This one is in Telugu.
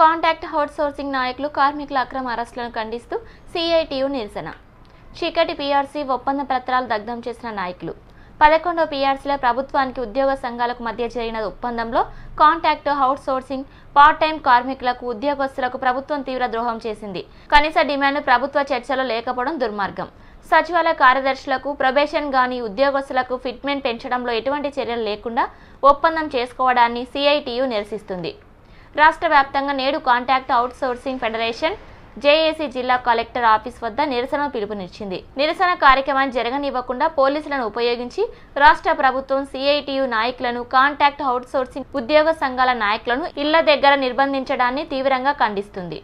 కాంటాక్ట్ అవుట్ సోర్సింగ్ నాయకులు కార్మికుల అక్రమ అరెస్టులను ఖండిస్తూ సిఐటియు నిరసన. చీకటి పీఆర్సీ ఒప్పంద పత్రాలు దగ్ధం చేసిన నాయకులు. పదకొండో పీఆర్సీలో ప్రభుత్వానికి ఉద్యోగ సంఘాలకు మధ్య జరిగిన ఒప్పందంలో contact outsourcing part time కార్మికులకు ఉద్యోగస్తులకు ప్రభుత్వం తీవ్ర ద్రోహం చేసింది. కనీస డిమాండ్ ప్రభుత్వ చర్చలో లేకపోవడం దుర్మార్గం. సచివాలయ కార్యదర్శులకు ప్రొబేషన్ గాని ఉద్యోగస్తులకు ఫిట్మెంట్ పెంచడంలో ఎటువంటి చర్యలు లేకుండా ఒప్పందం చేసుకోవడాన్ని సిఐటియు నిరసిస్తుంది. రాష్ట్ర వ్యాప్తంగా నేడు కాంటాక్ట్ అవుట్సోర్సింగ్ ఫెడరేషన్ జేఏసీ జిల్లా కలెక్టర్ ఆఫీస్ వద్ద నిరసన పిలుపునిచ్చింది. నిరసన కార్యక్రమాన్ని జరగనివ్వకుండా పోలీసులను ఉపయోగించి రాష్ట్ర ప్రభుత్వం సిఐటియు నాయకులను కాంటాక్ట్ అవుట్సోర్సింగ్ ఉద్యోగ సంఘాల నాయకులను ఇళ్ళ దగ్గర నిర్బంధించడాన్ని తీవ్రంగా ఖండిస్తుంది.